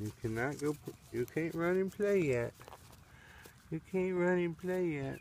You cannot go, you can't run and play yet. You can't run and play yet.